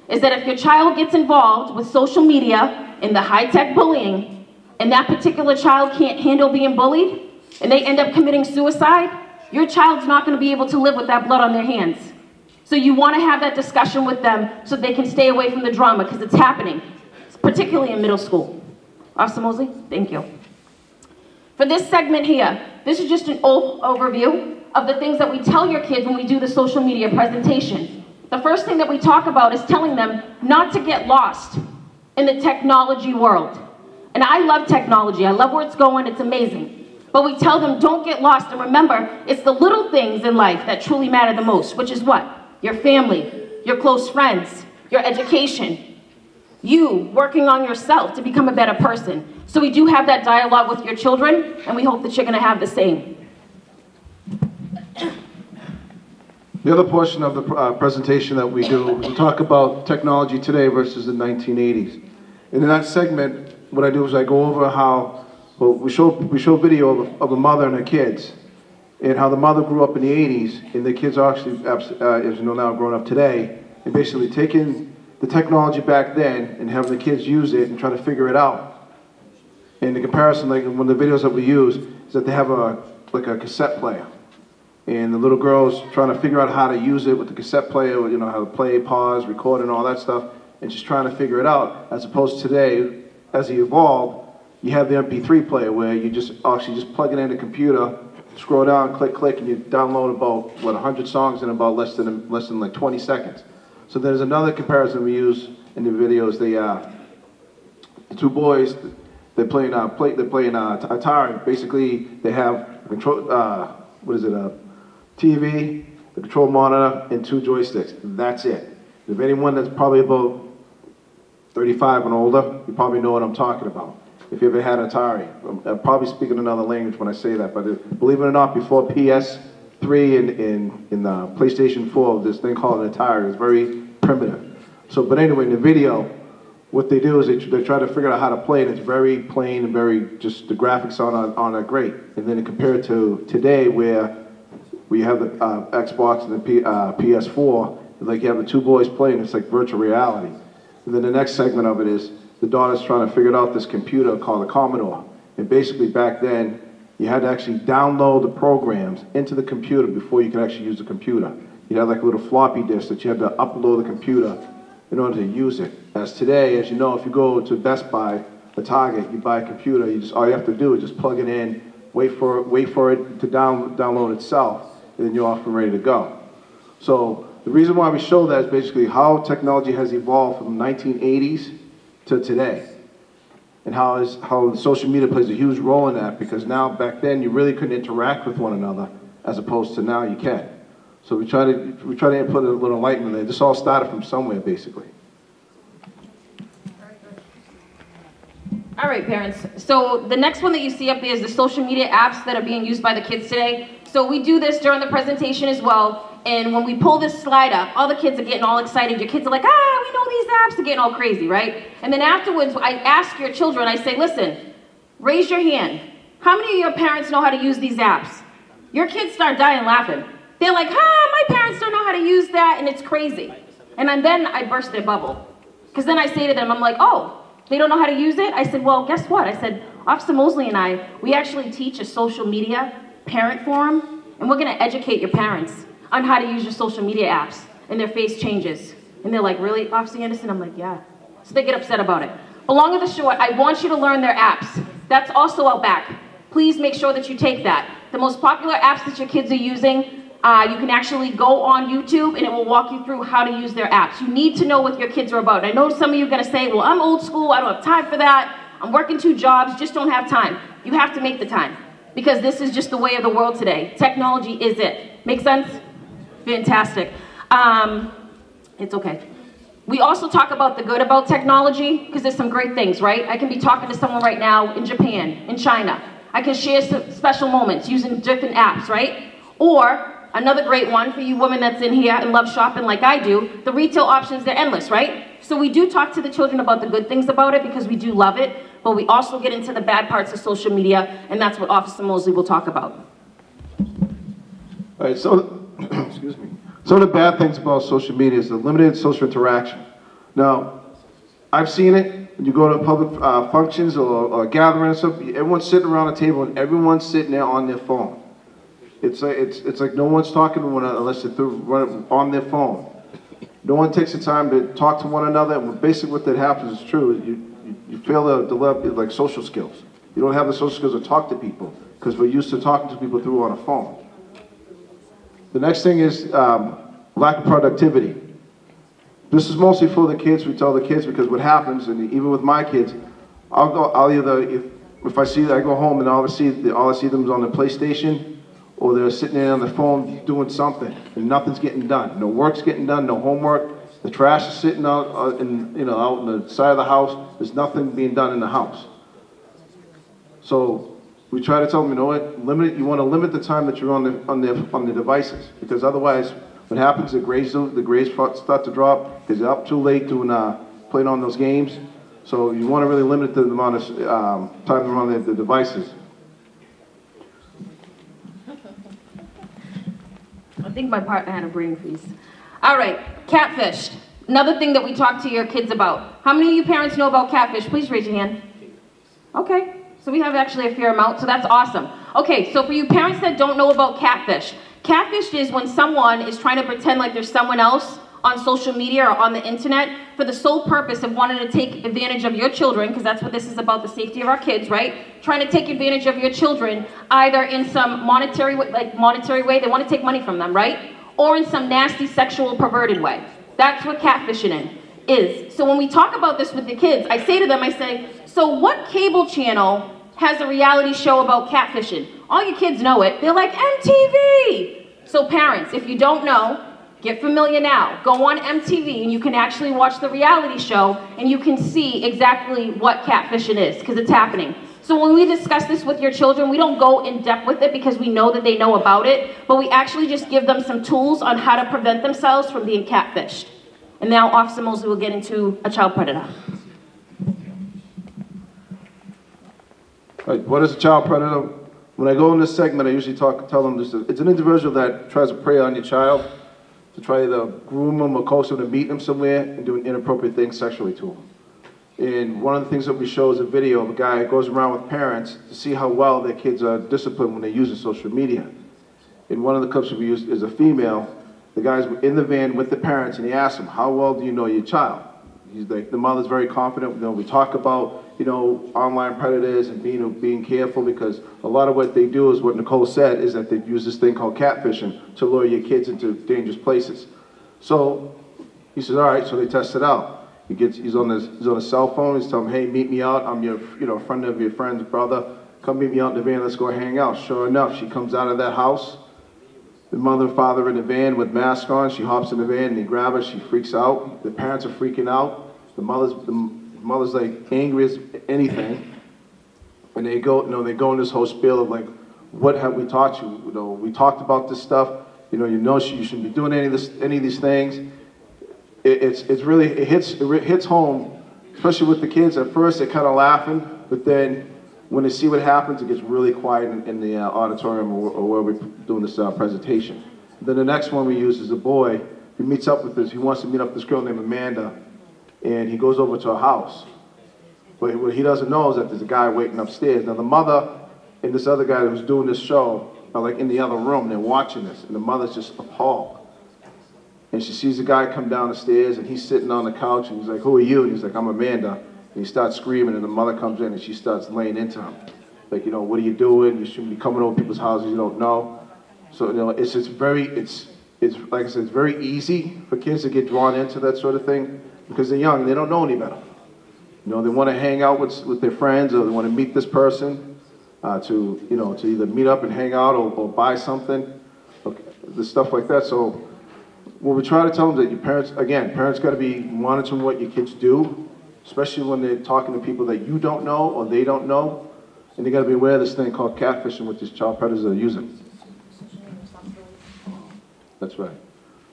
is that if your child gets involved with social media and the high-tech bullying, and that particular child can't handle being bullied, and they end up committing suicide, your child's not gonna be able to live with that blood on their hands. So you want to have that discussion with them so they can stay away from the drama because it's happening, particularly in middle school. Officer Mosley, thank you. For this segment here, this is just an overview of the things that we tell your kids when we do the social media presentation. The first thing that we talk about is telling them not to get lost in the technology world. And I love technology. I love where it's going. It's amazing. But we tell them don't get lost. And remember, it's the little things in life that truly matter the most, which is what? Your family, your close friends, your education, you working on yourself to become a better person. So we do have that dialogue with your children, and we hope that you're going to have the same. The other portion of the uh, presentation that we do, we talk about technology today versus the 1980s. And in that segment, what I do is I go over how, well, we show, we show video of, of a mother and her kids, and how the mother grew up in the 80s, and the kids are actually, uh, as you know now, grown up today, and basically taking the technology back then and having the kids use it and try to figure it out. And the comparison, like one of the videos that we use, is that they have a like a cassette player, and the little girl's trying to figure out how to use it with the cassette player, you know, how to play, pause, record, and all that stuff, and just trying to figure it out. As opposed to today, as he evolved, you have the MP3 player where you just actually just plug it in the computer, scroll down, click, click, and you download about what 100 songs in about less than less than like 20 seconds. So there's another comparison we use in the videos. The uh, the two boys, they're playing uh, play, they're playing uh, Atari. Basically, they have control. Uh, what is it? A TV, the control monitor, and two joysticks. That's it. If anyone that's probably about 35 and older, you probably know what I'm talking about if you ever had an Atari. I'm, probably speaking another language when I say that, but it, believe it or not, before PS3 and in, in, uh, PlayStation 4, this thing called an Atari is very primitive. So, but anyway, in the video, what they do is they, they try to figure out how to play it. It's very plain and very, just the graphics on are, on are great. And then compared to today where we have the uh, Xbox and the P, uh, PS4, like you have the two boys playing, it's like virtual reality. And then the next segment of it is the daughter's trying to figure out this computer called the Commodore. And basically back then, you had to actually download the programs into the computer before you could actually use the computer. You had like a little floppy disk that you had to upload the computer in order to use it. As today, as you know, if you go to Best Buy, the Target, you buy a computer, you just all you have to do is just plug it in, wait for it, wait for it to down, download itself, and then you're off and ready to go. So the reason why we show that is basically how technology has evolved from the 1980s to today. And how is how social media plays a huge role in that because now back then you really couldn't interact with one another as opposed to now you can. So we try to we try to put a little enlightenment there. This all started from somewhere basically. All right, parents. So the next one that you see up there is the social media apps that are being used by the kids today. So we do this during the presentation as well. And when we pull this slide up, all the kids are getting all excited. Your kids are like, ah, we know these apps. They're getting all crazy, right? And then afterwards, I ask your children, I say, listen, raise your hand. How many of your parents know how to use these apps? Your kids start dying laughing. They're like, ah, my parents don't know how to use that, and it's crazy. And then I burst their bubble. Because then I say to them, I'm like, oh, they don't know how to use it? I said, well, guess what? I said, Officer Mosley and I, we actually teach a social media parent forum, and we're gonna educate your parents on how to use your social media apps, and their face changes. And they're like, really, Officer Anderson? I'm like, yeah. So they get upset about it. But long of the short, I want you to learn their apps. That's also out back. Please make sure that you take that. The most popular apps that your kids are using uh, you can actually go on YouTube and it will walk you through how to use their apps. You need to know what your kids are about. I know some of you are going to say, well, I'm old school, I don't have time for that. I'm working two jobs, just don't have time. You have to make the time because this is just the way of the world today. Technology is it. Make sense? Fantastic. Um, it's okay. We also talk about the good about technology because there's some great things, right? I can be talking to someone right now in Japan, in China. I can share some special moments using different apps, right? Or Another great one for you women that's in here and love shopping like I do, the retail options, they're endless, right? So we do talk to the children about the good things about it because we do love it, but we also get into the bad parts of social media, and that's what Officer Mosley will talk about. All right, so, excuse me. Some of the bad things about social media is the limited social interaction. Now, I've seen it. You go to public uh, functions or, or gatherings, everyone's sitting around a table and everyone's sitting there on their phone. It's like, it's, it's like no one's talking to one another unless they're through, on their phone. No one takes the time to talk to one another. And basically what that happens is true. You, you, you fail to develop like social skills. You don't have the social skills to talk to people because we're used to talking to people through on a phone. The next thing is um, lack of productivity. This is mostly for the kids. We tell the kids because what happens, and even with my kids, I'll go. I'll either if if I see that I go home and all I see all I see them is on the PlayStation or they're sitting there on the phone doing something and nothing's getting done. No work's getting done, no homework. The trash is sitting out uh, in, you know, out on the side of the house. There's nothing being done in the house. So we try to tell them, you know what, limit, it. you want to limit the time that you're on the, on the, on the devices because otherwise what happens, the grades, the grades start to drop because they're up too late doing, uh, playing on those games. So you want to really limit the amount of um, time they're on the, the devices. I think my partner had a brain freeze. All right, catfish. Another thing that we talk to your kids about. How many of you parents know about catfish? Please raise your hand. Okay, so we have actually a fair amount, so that's awesome. Okay, so for you parents that don't know about catfish, catfish is when someone is trying to pretend like there's someone else on social media or on the internet for the sole purpose of wanting to take advantage of your children, because that's what this is about, the safety of our kids, right? Trying to take advantage of your children, either in some monetary, like monetary way, they want to take money from them, right? Or in some nasty sexual perverted way. That's what catfishing is. So when we talk about this with the kids, I say to them, I say, so what cable channel has a reality show about catfishing? All your kids know it. They're like, MTV! So parents, if you don't know, Get familiar now. Go on MTV and you can actually watch the reality show and you can see exactly what catfishing is because it's happening. So when we discuss this with your children, we don't go in depth with it because we know that they know about it, but we actually just give them some tools on how to prevent themselves from being catfished. And now Officer Mosley will get into a child predator. Right, what is a child predator? When I go in this segment, I usually talk, tell them this, it's an individual that tries to prey on your child to try to groom them or coax them to meet them somewhere and do inappropriate things sexually to them. And one of the things that we show is a video of a guy who goes around with parents to see how well their kids are disciplined when they're using social media. And one of the clips we use is a female. The guy's in the van with the parents and he asks them, how well do you know your child? He's like, the mother's very confident. You know, we talk about, you know, online predators and being, being careful because a lot of what they do is what Nicole said is that they use this thing called catfishing to lure your kids into dangerous places. So he says, all right, so they test it out. He gets, he's on his, he's on his cell phone. He's telling him, hey, meet me out. I'm your, you know, friend of your friend's brother. Come meet me out in the van. Let's go hang out. Sure enough, she comes out of that house. The mother and father in the van with masks on. She hops in the van and they grab her. She freaks out. The parents are freaking out. The mother's, the mother's like angry as anything. And they go, you know, they go in this whole spiel of like, what have we taught you? You know, we talked about this stuff. You know, you know you shouldn't be doing any of this, any of these things. It, it's, it's really, it hits, it hits home, especially with the kids. At first, they're kind of laughing, but then when they see what happens, it gets really quiet in, in the uh, auditorium or, or, where we're doing this uh, presentation. Then the next one we use is a boy. He meets up with this. He wants to meet up with this girl named Amanda, and he goes over to her house. But what he doesn't know is that there's a guy waiting upstairs. Now the mother and this other guy who's doing this show are like in the other room. They're watching this, and the mother's just appalled. And she sees the guy come down the stairs, and he's sitting on the couch, and he's like, "Who are you?" And he's like, "I'm Amanda." And he starts screaming, and the mother comes in, and she starts laying into him, like, you know, what are you doing? You shouldn't be coming over people's houses you don't know. So you know, it's it's very it's it's like I said, it's very easy for kids to get drawn into that sort of thing because they're young, they don't know any better. You know, they want to hang out with with their friends, or they want to meet this person uh, to, you know, to either meet up and hang out or, or buy something, okay, the stuff like that. So what we try to tell them that your parents, again, parents got to be monitoring what your kids do, especially when they're talking to people that you don't know or they don't know. And they got to be aware of this thing called catfishing, which these child predators are using. That's right.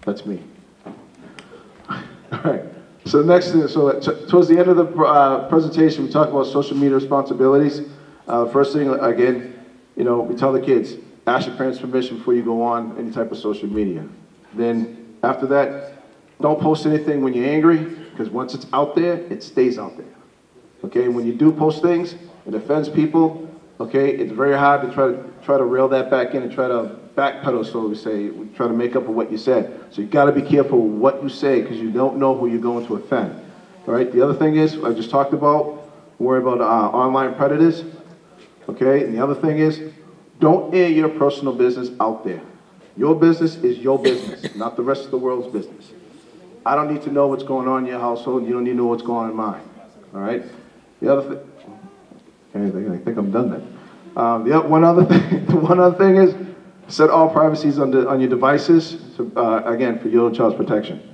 That's me. All right. So next, thing so towards the end of the uh, presentation, we talk about social media responsibilities. Uh, first thing, again, you know, we tell the kids, ask your parents' permission before you go on any type of social media. Then after that, don't post anything when you're angry, because once it's out there, it stays out there. Okay, when you do post things, it offends people. Okay, it's very hard to try to try to reel that back in and try to backpedal, so we say, we try to make up for what you said. So you got to be careful what you say because you don't know who you're going to offend. All right. The other thing is, I just talked about, worry about uh, online predators. Okay? And the other thing is, don't air your personal business out there. Your business is your business, not the rest of the world's business. I don't need to know what's going on in your household. You don't need to know what's going on in mine. All right? The other thing, I think I'm done then. Um, the one other thing, one other thing is, set all privacies on, the, on your devices, to, uh, again, for your child's protection.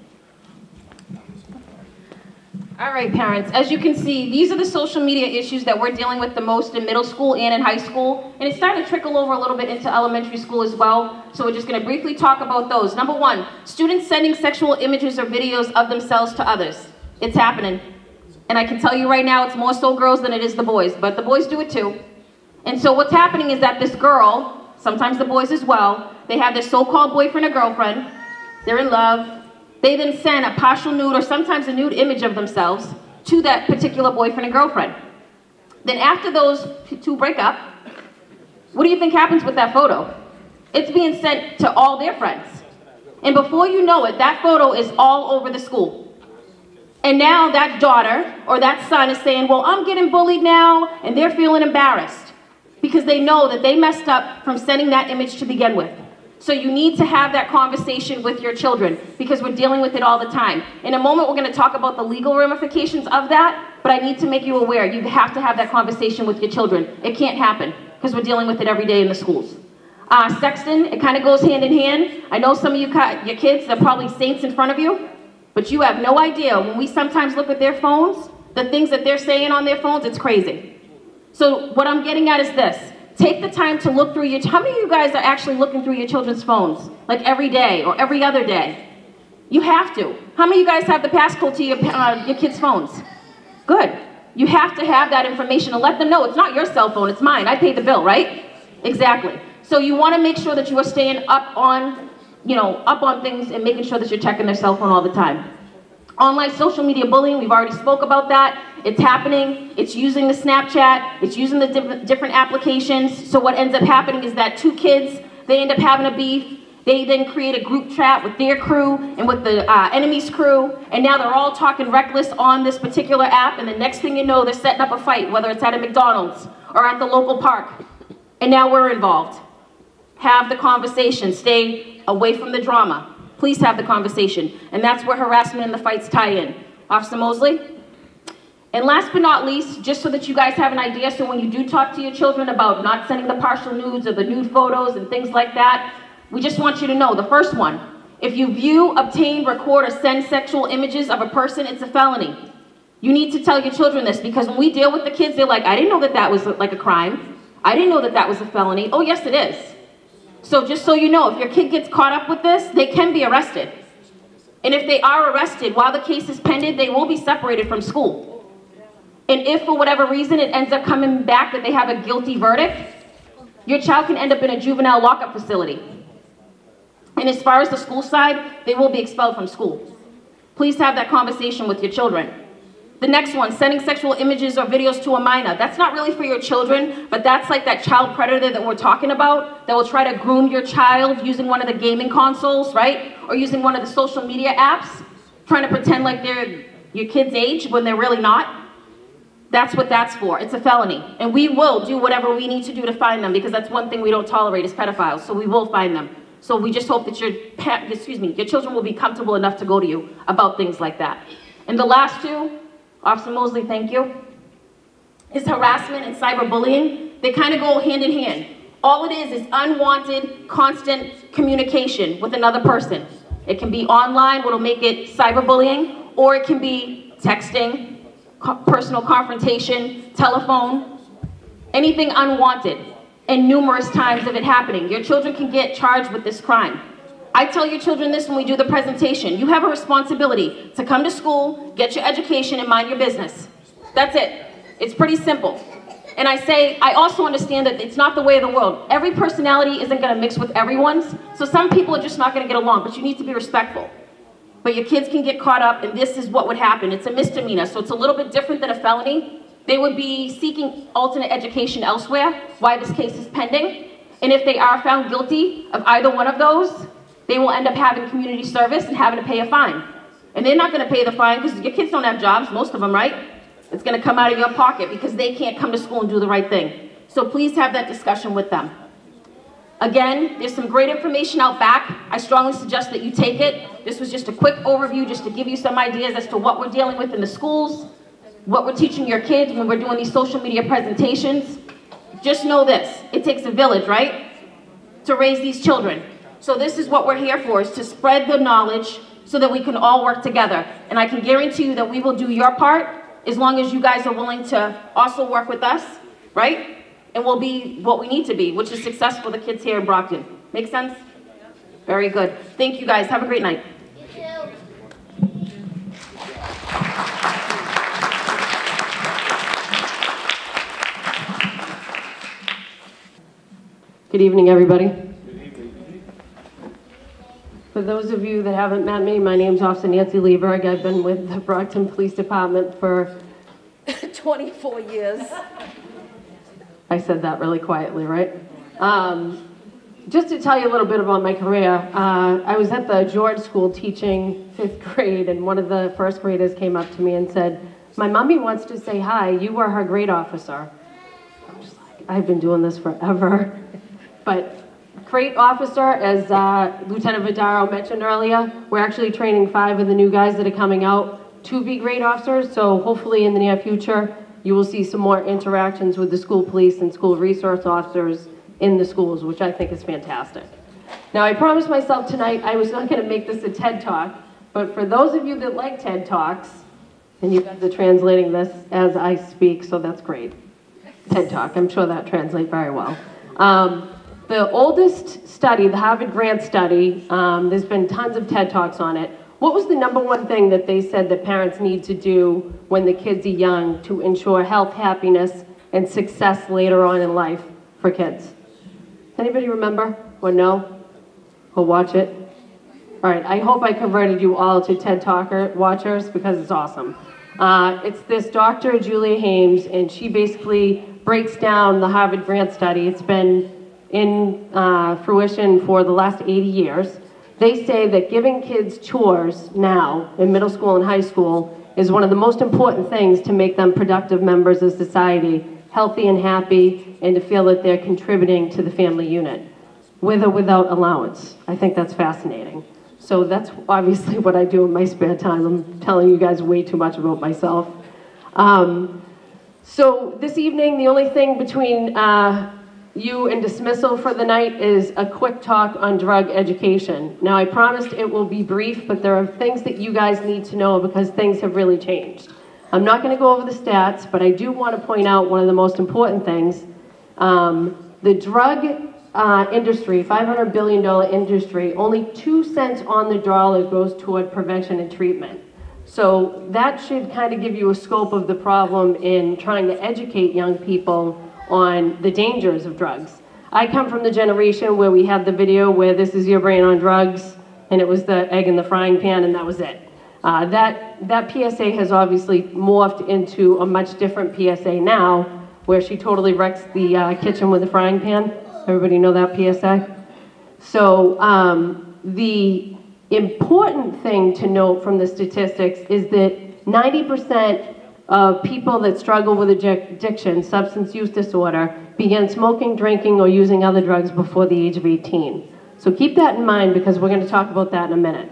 All right, parents, as you can see, these are the social media issues that we're dealing with the most in middle school and in high school, and it's starting to trickle over a little bit into elementary school as well, so we're just gonna briefly talk about those. Number one, students sending sexual images or videos of themselves to others. It's happening. And I can tell you right now, it's more so girls than it is the boys, but the boys do it too. And so what's happening is that this girl, sometimes the boys as well, they have their so-called boyfriend or girlfriend, they're in love, they then send a partial nude or sometimes a nude image of themselves to that particular boyfriend and girlfriend. Then after those two break up, what do you think happens with that photo? It's being sent to all their friends. And before you know it, that photo is all over the school. And now that daughter or that son is saying, well, I'm getting bullied now, and they're feeling embarrassed because they know that they messed up from sending that image to begin with. So you need to have that conversation with your children because we're dealing with it all the time. In a moment, we're going to talk about the legal ramifications of that, but I need to make you aware you have to have that conversation with your children. It can't happen because we're dealing with it every day in the schools. Uh, sexting, it kind of goes hand in hand. I know some of you, your kids, they're probably saints in front of you, but you have no idea. When we sometimes look at their phones, the things that they're saying on their phones, it's crazy. So what I'm getting at is this. Take the time to look through your, how many of you guys are actually looking through your children's phones? Like every day or every other day? You have to. How many of you guys have the passcode to your, uh, your kids' phones? Good. You have to have that information and let them know it's not your cell phone, it's mine. I paid the bill, right? Exactly. So you want to make sure that you are staying up on, you know, up on things and making sure that you're checking their cell phone all the time. Online social media bullying, we've already spoke about that. It's happening, it's using the Snapchat, it's using the diff different applications. So what ends up happening is that two kids, they end up having a beef, they then create a group chat with their crew and with the uh, enemy's crew, and now they're all talking reckless on this particular app, and the next thing you know, they're setting up a fight, whether it's at a McDonald's or at the local park. And now we're involved. Have the conversation, stay away from the drama. Please have the conversation. And that's where harassment and the fights tie in. Officer Mosley? And last but not least, just so that you guys have an idea, so when you do talk to your children about not sending the partial nudes or the nude photos and things like that, we just want you to know, the first one, if you view, obtain, record, or send sexual images of a person, it's a felony. You need to tell your children this because when we deal with the kids, they're like, I didn't know that that was like a crime. I didn't know that that was a felony. Oh, yes, it is. So just so you know, if your kid gets caught up with this, they can be arrested. And if they are arrested while the case is pending, they will be separated from school. And if for whatever reason it ends up coming back that they have a guilty verdict, your child can end up in a juvenile lockup facility. And as far as the school side, they will be expelled from school. Please have that conversation with your children. The next one, sending sexual images or videos to a minor. That's not really for your children, but that's like that child predator that we're talking about that will try to groom your child using one of the gaming consoles, right? Or using one of the social media apps, trying to pretend like they're your kid's age when they're really not. That's what that's for. It's a felony. And we will do whatever we need to do to find them because that's one thing we don't tolerate is pedophiles. So we will find them. So we just hope that your, excuse me, your children will be comfortable enough to go to you about things like that. And the last two, Officer Mosley, thank you, is harassment and cyberbullying. They kind of go hand in hand. All it is is unwanted, constant communication with another person. It can be online, what'll make it cyberbullying, or it can be texting, personal confrontation, telephone, anything unwanted, and numerous times of it happening. Your children can get charged with this crime. I tell your children this when we do the presentation. You have a responsibility to come to school, get your education, and mind your business. That's it. It's pretty simple. And I say, I also understand that it's not the way of the world. Every personality isn't going to mix with everyone's, so some people are just not going to get along, but you need to be respectful but your kids can get caught up, and this is what would happen. It's a misdemeanor, so it's a little bit different than a felony. They would be seeking alternate education elsewhere, why this case is pending. And if they are found guilty of either one of those, they will end up having community service and having to pay a fine. And they're not going to pay the fine because your kids don't have jobs, most of them, right? It's going to come out of your pocket because they can't come to school and do the right thing. So please have that discussion with them. Again, there's some great information out back. I strongly suggest that you take it. This was just a quick overview just to give you some ideas as to what we're dealing with in the schools, what we're teaching your kids when we're doing these social media presentations. Just know this, it takes a village, right, to raise these children. So this is what we're here for, is to spread the knowledge so that we can all work together. And I can guarantee you that we will do your part as long as you guys are willing to also work with us, right? and we'll be what we need to be, which is success for the kids here in Brockton. Make sense? Very good. Thank you guys. Have a great night. Good evening, everybody. For those of you that haven't met me, my name is Officer Nancy Lieberg. I've been with the Brockton Police Department for 24 years. I said that really quietly, right? Um, just to tell you a little bit about my career, uh, I was at the George School teaching fifth grade, and one of the first graders came up to me and said, My mommy wants to say hi. You were her grade officer. I'm just like, I've been doing this forever. but great officer, as uh, Lieutenant Fedaro mentioned earlier, we're actually training five of the new guys that are coming out to be great officers. So hopefully in the near future, you will see some more interactions with the school police and school resource officers in the schools, which I think is fantastic. Now, I promised myself tonight I was not going to make this a TED Talk, but for those of you that like TED Talks, and you guys are translating this as I speak, so that's great. TED Talk, I'm sure that translates very well. Um, the oldest study, the Harvard Grant study, um, there's been tons of TED Talks on it, what was the number one thing that they said that parents need to do when the kids are young to ensure health, happiness, and success later on in life for kids? Anybody remember or know or watch it? All right, I hope I converted you all to TED Talker watchers because it's awesome. Uh, it's this Dr. Julia Haims, and she basically breaks down the Harvard Grant Study. It's been in uh, fruition for the last 80 years. They say that giving kids chores now in middle school and high school is one of the most important things to make them productive members of society, healthy and happy, and to feel that they're contributing to the family unit, with or without allowance. I think that's fascinating. So that's obviously what I do in my spare time. I'm telling you guys way too much about myself. Um, so this evening, the only thing between uh, you in dismissal for the night is a quick talk on drug education. Now, I promised it will be brief, but there are things that you guys need to know because things have really changed. I'm not going to go over the stats, but I do want to point out one of the most important things. Um, the drug uh, industry, $500 billion industry, only two cents on the dollar goes toward prevention and treatment. So that should kind of give you a scope of the problem in trying to educate young people on the dangers of drugs. I come from the generation where we had the video where this is your brain on drugs, and it was the egg in the frying pan, and that was it. Uh, that, that PSA has obviously morphed into a much different PSA now, where she totally wrecks the uh, kitchen with a frying pan. Everybody know that PSA? So um, the important thing to note from the statistics is that 90% of people that struggle with addiction, substance use disorder, began smoking, drinking, or using other drugs before the age of 18. So keep that in mind because we're going to talk about that in a minute.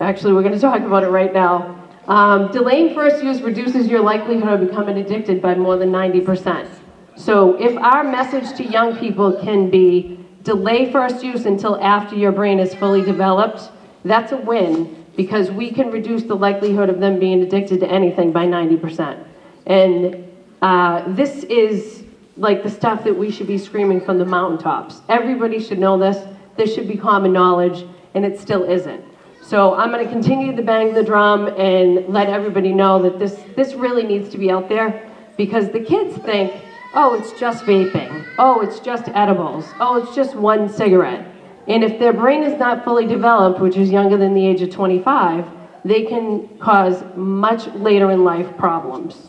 Actually, we're going to talk about it right now. Um, delaying first use reduces your likelihood of becoming addicted by more than 90%. So if our message to young people can be delay first use until after your brain is fully developed, that's a win because we can reduce the likelihood of them being addicted to anything by 90%. And uh, this is like the stuff that we should be screaming from the mountaintops. Everybody should know this. This should be common knowledge, and it still isn't. So I'm going to continue to bang the drum and let everybody know that this, this really needs to be out there because the kids think, oh, it's just vaping. Oh, it's just edibles. Oh, it's just one cigarette. And if their brain is not fully developed, which is younger than the age of 25, they can cause much later in life problems.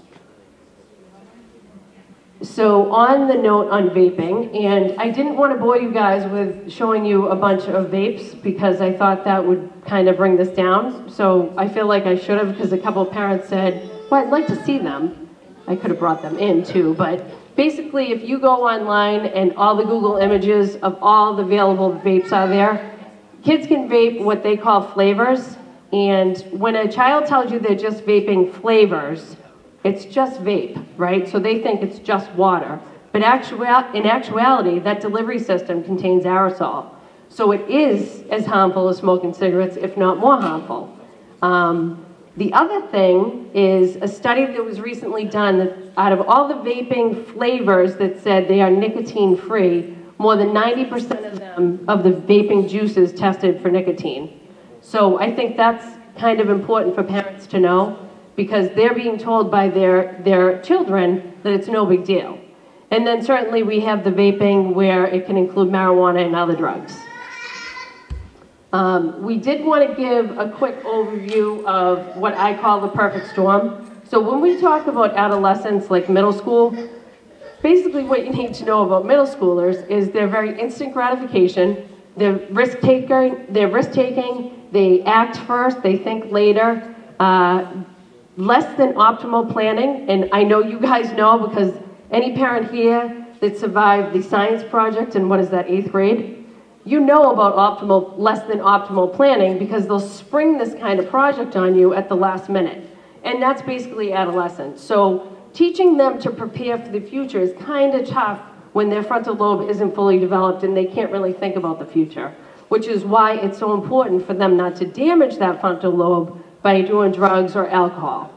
So on the note on vaping, and I didn't want to bore you guys with showing you a bunch of vapes because I thought that would kind of bring this down. So I feel like I should have because a couple of parents said, well, I'd like to see them. I could have brought them in too, but basically if you go online and all the Google images of all the available vapes are there, kids can vape what they call flavors. And when a child tells you they're just vaping flavors, it's just vape, right? So they think it's just water. But actual, in actuality, that delivery system contains aerosol. So it is as harmful as smoking cigarettes, if not more harmful. Um, the other thing is a study that was recently done that out of all the vaping flavors that said they are nicotine free, more than 90% of them, of the vaping juices tested for nicotine. So I think that's kind of important for parents to know because they're being told by their, their children that it's no big deal. And then certainly we have the vaping where it can include marijuana and other drugs. Um, we did want to give a quick overview of what I call the perfect storm. So when we talk about adolescents like middle school, basically what you need to know about middle schoolers is they're very instant gratification, they're risk taker, they're risk taking, they act first, they think later, uh, less than optimal planning, and I know you guys know because any parent here that survived the science project in what is that, eighth grade, you know about optimal, less than optimal planning because they'll spring this kind of project on you at the last minute. And that's basically adolescence. So teaching them to prepare for the future is kind of tough when their frontal lobe isn't fully developed and they can't really think about the future, which is why it's so important for them not to damage that frontal lobe by doing drugs or alcohol.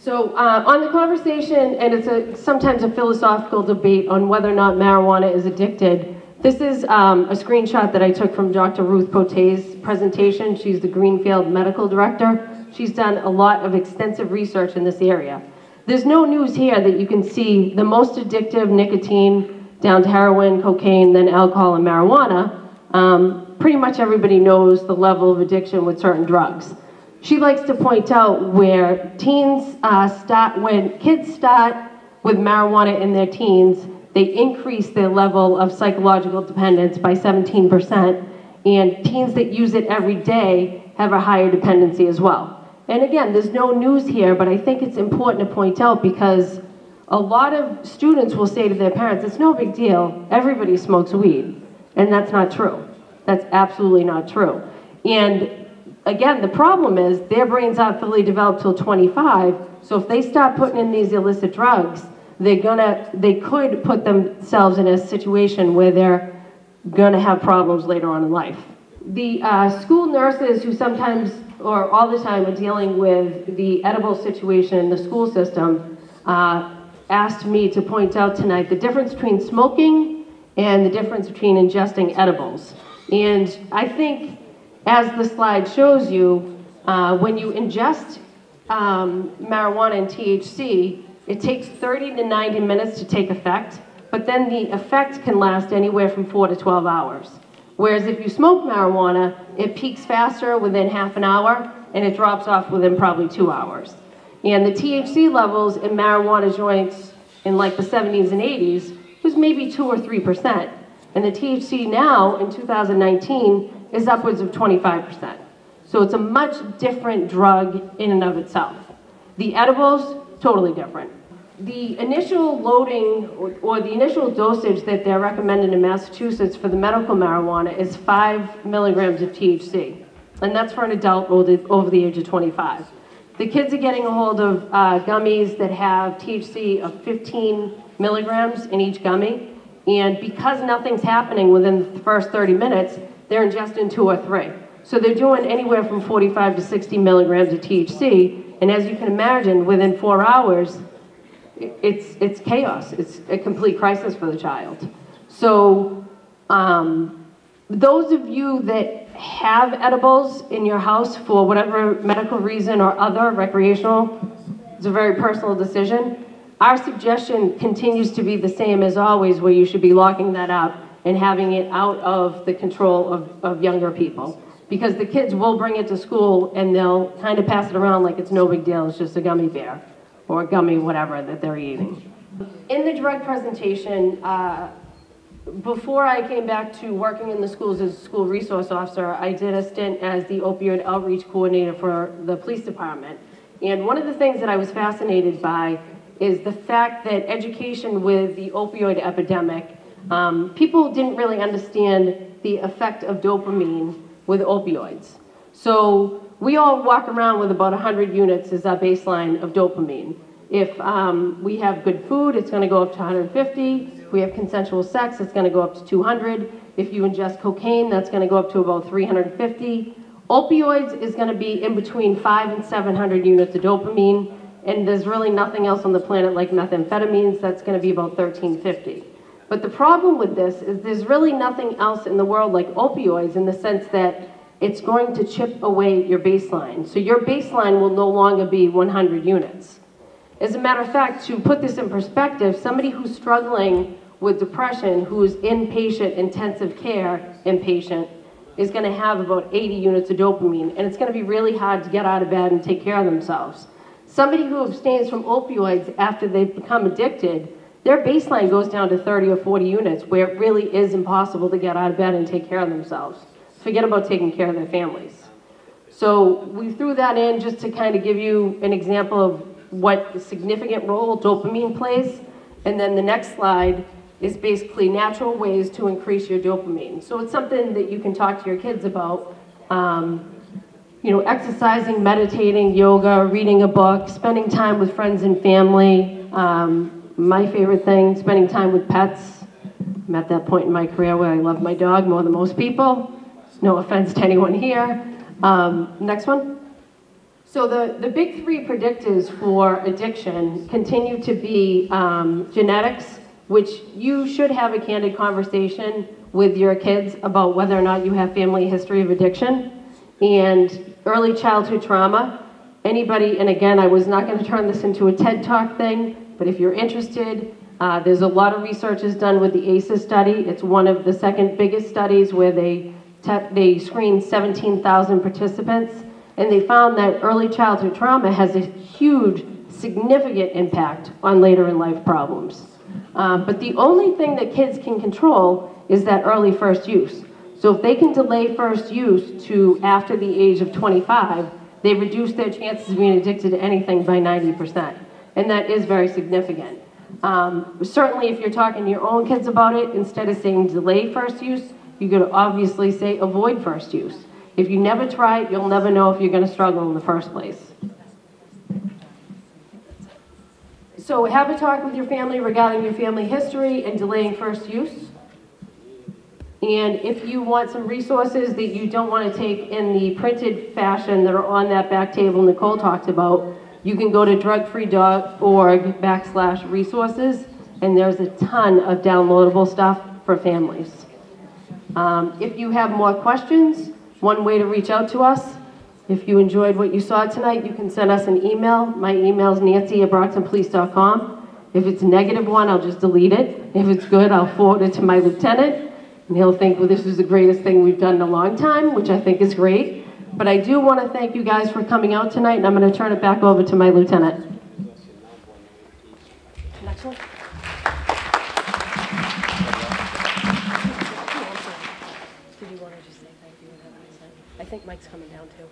So uh, on the conversation, and it's a, sometimes a philosophical debate on whether or not marijuana is addicted, this is um, a screenshot that I took from Dr. Ruth Potee's presentation. She's the Greenfield Medical Director. She's done a lot of extensive research in this area. There's no news here that you can see the most addictive nicotine down to heroin, cocaine, then alcohol and marijuana. Um, pretty much everybody knows the level of addiction with certain drugs. She likes to point out where teens uh, start, when kids start with marijuana in their teens, they increase their level of psychological dependence by 17%, and teens that use it every day have a higher dependency as well. And again, there's no news here, but I think it's important to point out because a lot of students will say to their parents, it's no big deal, everybody smokes weed. And that's not true. That's absolutely not true. And again, the problem is their brains aren't fully developed till 25. So if they start putting in these illicit drugs, they're gonna, they could put themselves in a situation where they're gonna have problems later on in life. The uh, school nurses who sometimes or all the time are dealing with the edible situation in the school system uh, asked me to point out tonight the difference between smoking and the difference between ingesting edibles. And I think, as the slide shows you, uh, when you ingest um, marijuana and THC, it takes 30 to 90 minutes to take effect, but then the effect can last anywhere from 4 to 12 hours. Whereas if you smoke marijuana, it peaks faster within half an hour and it drops off within probably two hours. And the THC levels in marijuana joints in like the 70s and 80s was maybe 2 or 3%. And the THC now in 2019 is upwards of 25%. So it's a much different drug in and of itself. The edibles, totally different. The initial loading or, or, the initial dosage that they're recommended in Massachusetts for the medical marijuana is five milligrams of THC. And that's for an adult over the age of 25. The kids are getting a hold of uh, gummies that have THC of 15 milligrams in each gummy. And because nothing's happening within the first 30 minutes, they're ingesting two or three. So they're doing anywhere from 45 to 60 milligrams of THC. And as you can imagine, within four hours, it's, it's chaos. It's a complete crisis for the child. So um, those of you that have edibles in your house for whatever medical reason or other recreational, it's a very personal decision. Our suggestion continues to be the same as always, where you should be locking that up and having it out of the control of, of younger people. Because the kids will bring it to school and they'll kind of pass it around like it's no big deal, it's just a gummy bear or gummy whatever that they're eating. In the drug presentation, uh, before I came back to working in the schools as a school resource officer, I did a stint as the opioid outreach coordinator for the police department. And one of the things that I was fascinated by is the fact that education with the opioid epidemic, um, people didn't really understand the effect of dopamine with opioids. So we all walk around with about 100 units as our baseline of dopamine. If um, we have good food, it's going to go up to 150. If we have consensual sex, it's going to go up to 200. If you ingest cocaine, that's going to go up to about 350. Opioids is going to be in between 5 and 700 units of dopamine, and there's really nothing else on the planet like methamphetamines, that's going to be about 1350. But the problem with this is there's really nothing else in the world like opioids in the sense that it's going to chip away your baseline. So your baseline will no longer be 100 units. As a matter of fact, to put this in perspective, somebody who's struggling with depression, who's inpatient intensive care inpatient, is going to have about 80 units of dopamine, and it's going to be really hard to get out of bed and take care of themselves. Somebody who abstains from opioids after they've become addicted, their baseline goes down to 30 or 40 units, where it really is impossible to get out of bed and take care of themselves. Forget about taking care of their families. So we threw that in just to kind of give you an example of what significant role dopamine plays. And then the next slide is basically natural ways to increase your dopamine. So it's something that you can talk to your kids about. Um, you know, exercising, meditating, yoga, reading a book, spending time with friends and family. Um, my favorite thing, spending time with pets. I'm at that point in my career where I love my dog more than most people. No offense to anyone here. Um, next one. So the, the big three predictors for addiction continue to be um, genetics, which you should have a candid conversation with your kids about whether or not you have family history of addiction, and early childhood trauma. Anybody, and again, I was not going to turn this into a TED Talk thing, but if you're interested, uh, there's a lot of research is done with the ACEs study. It's one of the second biggest studies where they, they screened 17,000 participants and they found that early childhood trauma has a huge, significant impact on later in life problems. Um, but the only thing that kids can control is that early first use. So if they can delay first use to after the age of 25, they reduce their chances of being addicted to anything by 90%. And that is very significant. Um, certainly if you're talking to your own kids about it, instead of saying delay first use, you could obviously say avoid first use. If you never try it, you'll never know if you're gonna struggle in the first place. So have a talk with your family regarding your family history and delaying first use. And if you want some resources that you don't want to take in the printed fashion that are on that back table Nicole talked about, you can go to drugfree.org backslash resources, and there's a ton of downloadable stuff for families. Um, if you have more questions, one way to reach out to us, if you enjoyed what you saw tonight, you can send us an email. My email is nancy at brocktonpolice.com. If it's negative one, I'll just delete it. If it's good, I'll forward it to my lieutenant, and he'll think, well, this is the greatest thing we've done in a long time, which I think is great. But I do want to thank you guys for coming out tonight, and I'm going to turn it back over to my lieutenant. Think Mike's coming down too.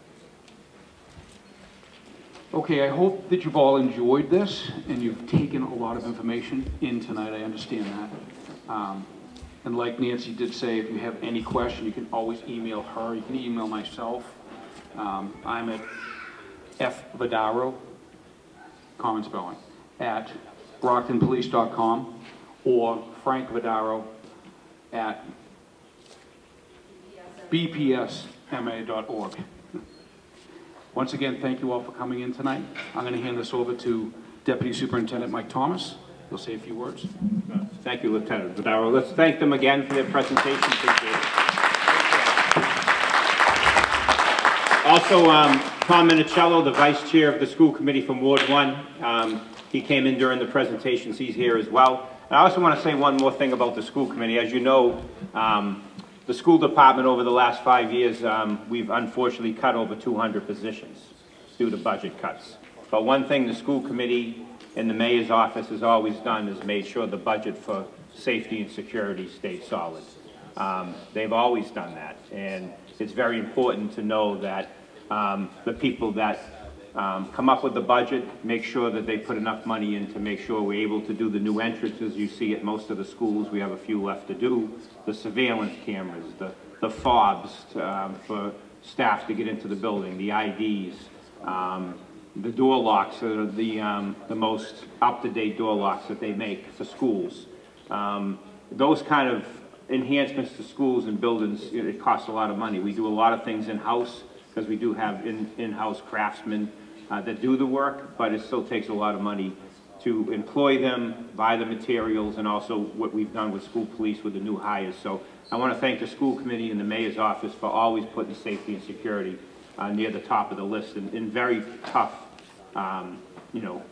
Okay, I hope that you've all enjoyed this and you've taken a lot of information in tonight. I understand that. Um, and like Nancy did say, if you have any question, you can always email her. You can email myself. Um, I'm at fvadaro, common spelling, at brocktonpolice.com or Frank Fedaro at bpsma.org. Once again, thank you all for coming in tonight. I'm going to hand this over to Deputy Superintendent Mike Thomas. He'll say a few words. Thank you, Lieutenant Fedaro. Let's thank them again for their presentation. Also, um, Tom Minichiello, the Vice Chair of the School Committee from Ward 1, um, he came in during the presentations. He's here as well. And I also want to say one more thing about the school committee. As you know, um, the school department over the last five years, um, we've unfortunately cut over 200 positions due to budget cuts. But one thing the school committee and the mayor's office has always done is made sure the budget for safety and security stays solid. Um, they've always done that, and it's very important to know that um, the people that um, come up with the budget, make sure that they put enough money in to make sure we're able to do the new entrances you see at most of the schools. We have a few left to do. The surveillance cameras, the, the fobs um, for staff to get into the building, the IDs, um, the door locks that are the, um, the most up-to-date door locks that they make for schools. Um, those kind of enhancements to schools and buildings, it, costs a lot of money. We do a lot of things in-house because we do have in, in-house craftsmen uh, that do the work, but it still takes a lot of money to employ them, buy the materials, and also what we've done with school police with the new hires. So I want to thank the school committee and the mayor's office for always putting safety and security uh, near the top of the list in, in very tough, um, you know,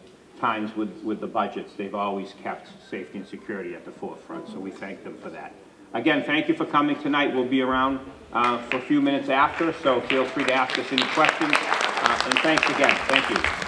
times with, with the budgets. They've always kept safety and security at the forefront, so we thank them for that. Again, thank you for coming tonight. We'll be around uh, for a few minutes after, so feel free to ask us any questions. And thanks again. Thank you.